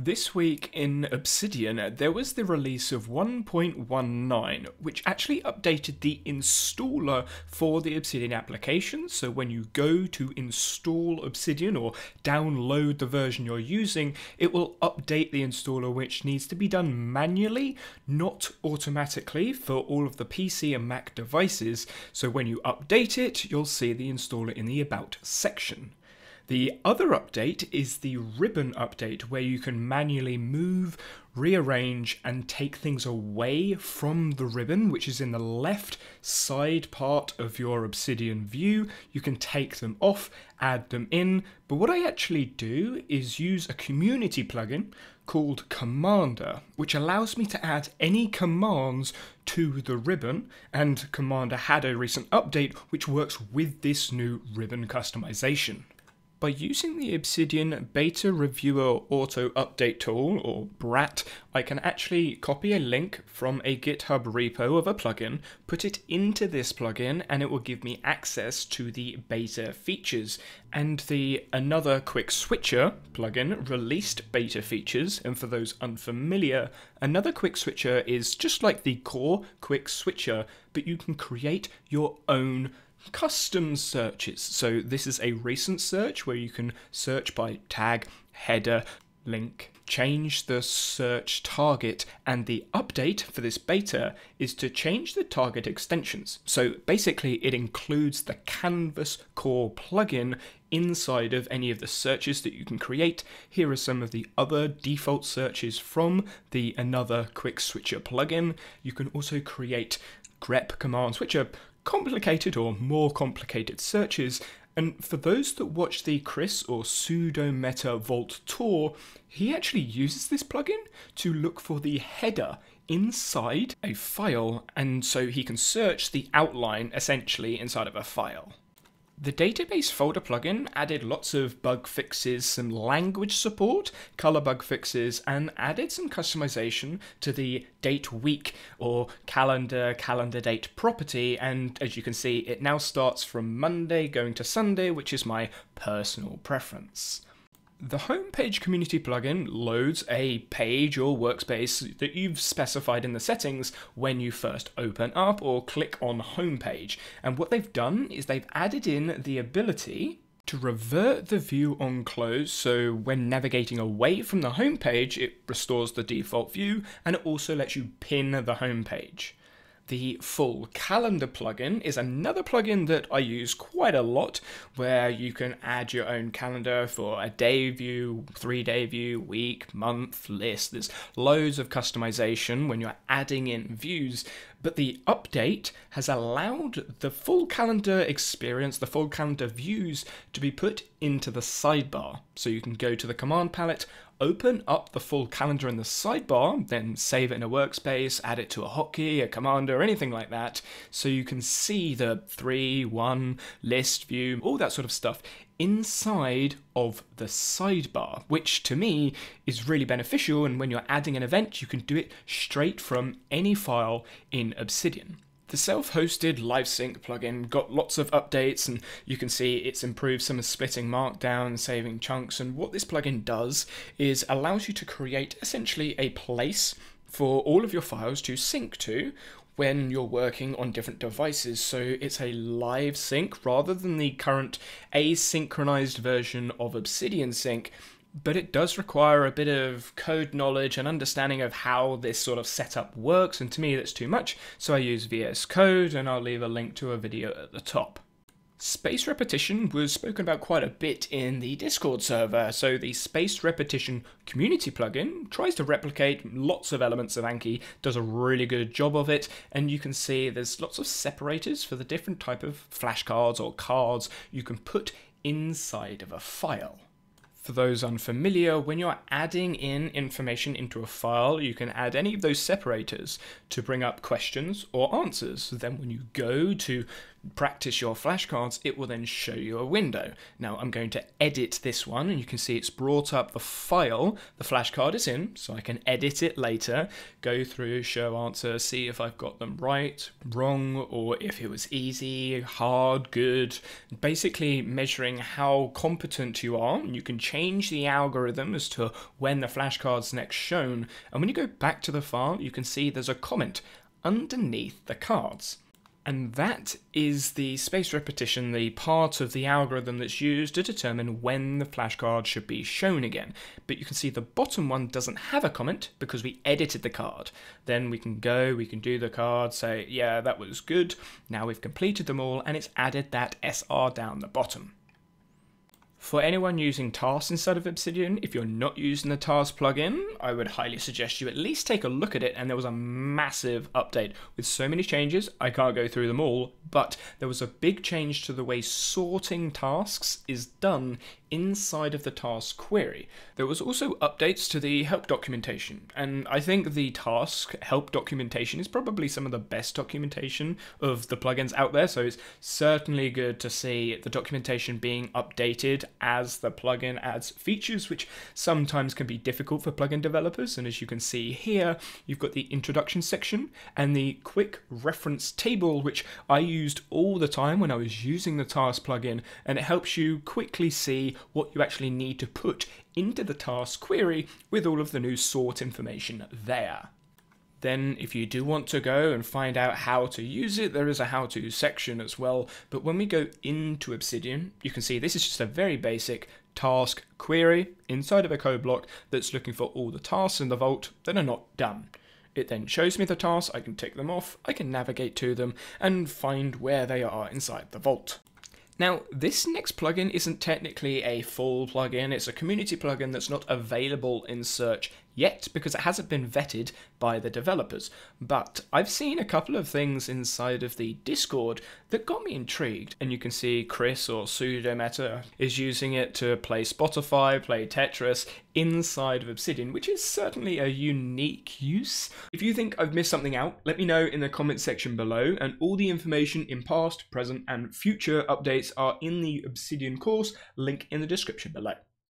This week in Obsidian, there was the release of 1.19, which actually updated the installer for the Obsidian application. So when you go to install Obsidian or download the version you're using, it will update the installer, which needs to be done manually, not automatically, for all of the PC and Mac devices. So when you update it, you'll see the installer in the About section. The other update is the ribbon update, where you can manually move, rearrange, and take things away from the ribbon, which is in the left side part of your Obsidian view. You can take them off, add them in, but what I actually do is use a community plugin called Commander, which allows me to add any commands to the ribbon, and Commander had a recent update which works with this new ribbon customization. By using the Obsidian Beta Reviewer Auto Update tool, or BRAT, I can actually copy a link from a GitHub repo of a plugin, put it into this plugin, and it will give me access to the beta features. And the Another Quick Switcher plugin released beta features, and for those unfamiliar, Another Quick Switcher is just like the core Quick Switcher, but you can create your own custom searches. So this is a recent search where you can search by tag, header, link, change the search target, and the update for this beta is to change the target extensions. So basically, it includes the Canvas core plugin inside of any of the searches that you can create. Here are some of the other default searches from the Another Quick Switcher plugin. You can also create grep commands, which are complicated or more complicated searches. And for those that watch the Chris or pseudo meta Vault tour, he actually uses this plugin to look for the header inside a file, and so he can search the outline essentially inside of a file. The database folder plugin added lots of bug fixes, some language support, color bug fixes, and added some customization to the date week or calendar calendar date property. And as you can see, it now starts from Monday going to Sunday, which is my personal preference. The homepage community plugin loads a page or workspace that you've specified in the settings when you first open up or click on homepage. And what they've done is they've added in the ability to revert the view on close so when navigating away from the homepage it restores the default view and it also lets you pin the homepage. The full calendar plugin is another plugin that I use quite a lot where you can add your own calendar for a day view, three day view, week, month, list. There's loads of customization when you're adding in views, but the update has allowed the full calendar experience, the full calendar views to be put into the sidebar. So you can go to the command palette, open up the full calendar in the sidebar, then save it in a workspace, add it to a hotkey, a commander, or anything like that, so you can see the 3, 1, list view, all that sort of stuff inside of the sidebar, which to me is really beneficial. And when you're adding an event, you can do it straight from any file in Obsidian. The self-hosted LiveSync plugin got lots of updates and you can see it's improved some of splitting markdown, saving chunks, and what this plugin does is allows you to create essentially a place for all of your files to sync to when you're working on different devices. So it's a live sync rather than the current asynchronized version of Obsidian Sync but it does require a bit of code knowledge and understanding of how this sort of setup works, and to me that's too much, so I use VS Code, and I'll leave a link to a video at the top. Space repetition was spoken about quite a bit in the Discord server, so the space repetition community plugin tries to replicate lots of elements of Anki, does a really good job of it, and you can see there's lots of separators for the different type of flashcards or cards you can put inside of a file. For those unfamiliar, when you're adding in information into a file, you can add any of those separators to bring up questions or answers. Then when you go to practice your flashcards, it will then show you a window. Now I'm going to edit this one and you can see it's brought up the file the flashcard is in, so I can edit it later, go through, show answer, see if I've got them right, wrong, or if it was easy, hard, good. Basically measuring how competent you are. You can change the algorithm as to when the flashcard's next shown. And when you go back to the file, you can see there's a comment underneath the cards. And that is the space repetition, the part of the algorithm that's used to determine when the flashcard should be shown again. But you can see the bottom one doesn't have a comment because we edited the card. Then we can go, we can do the card, say, yeah, that was good. Now we've completed them all and it's added that SR down the bottom. For anyone using tasks instead of Obsidian, if you're not using the task plugin, I would highly suggest you at least take a look at it. And there was a massive update with so many changes, I can't go through them all, but there was a big change to the way sorting tasks is done inside of the task query. There was also updates to the help documentation, and I think the task help documentation is probably some of the best documentation of the plugins out there, so it's certainly good to see the documentation being updated as the plugin adds features, which sometimes can be difficult for plugin developers, and as you can see here, you've got the introduction section and the quick reference table, which I used all the time when I was using the task plugin, and it helps you quickly see what you actually need to put into the task query with all of the new sort information there. Then, if you do want to go and find out how to use it, there is a how to section as well. But when we go into Obsidian, you can see this is just a very basic task query inside of a code block that's looking for all the tasks in the vault that are not done. It then shows me the tasks, I can tick them off, I can navigate to them, and find where they are inside the vault. Now, this next plugin isn't technically a full plugin, it's a community plugin that's not available in search yet because it hasn't been vetted by the developers. But I've seen a couple of things inside of the Discord that got me intrigued. And you can see Chris or Sudometa is using it to play Spotify, play Tetris inside of Obsidian, which is certainly a unique use. If you think I've missed something out, let me know in the comment section below. And all the information in past, present, and future updates are in the Obsidian course, link in the description below.